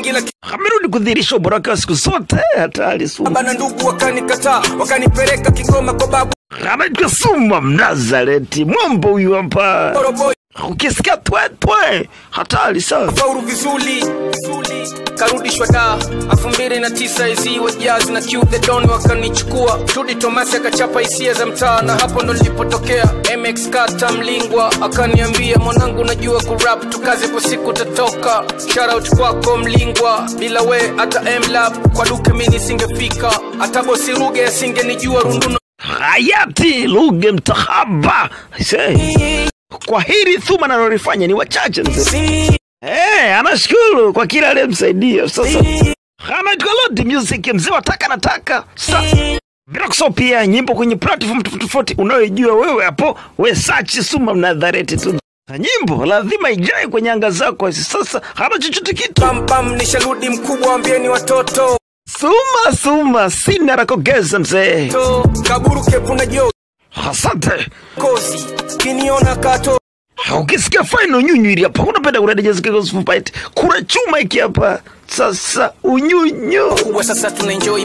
mengi lakini amerudi kudhihirisha ubora wake wa siku zote. Hatari sumu. baba na ndugu wakanikataa wakanipeleka Kigoma kwa babu anaitwa Suma Mnazareti, mwambo huyu hapa. Ukisikia twetwe, hatari sana. faulu vizuri karudishwa da elfu mbili na tisa iziwe jazz na Q the Don wakanichukua Tudi Tomasi akachapa hisia za mtaa na hapo ndo nilipotokea MX Kata Mlingwa akaniambia mwanangu najua kurap tukaze kwa siku tatoka shoutout kwako Mlingwa bila we hata M-Lab kwa duke mi nisingefika hata bosi Ruge asingenijua runduno Hayati Luge Mtahaba. Kwa hili Thuma nalolifanya ni wachache mzee. Eh, anashukuru kwa kila aliyemsaidia. Sasa anaitwa Lord Music, mzee wa taka na taka. Sasa bila kusahau pia nyimbo kwenye platform tofauti unayojua wewe hapo, we search Suma Mnadhareti tu. Nyimbo lazima ijae kwenye anga zako. Sasa hana chochote kitu. pam pam nisharudi mkubwa ambieni watoto Suma Suma, sina la kuongeza mzee. to kaburu kepuna jo Asante. kozi kiniona kato ukisikia faino unyunyu ili hapa. Unapenda kuradejazikegosfupait kura chuma iki hapa. Sasa unyunyu. Sasa tuna enjoy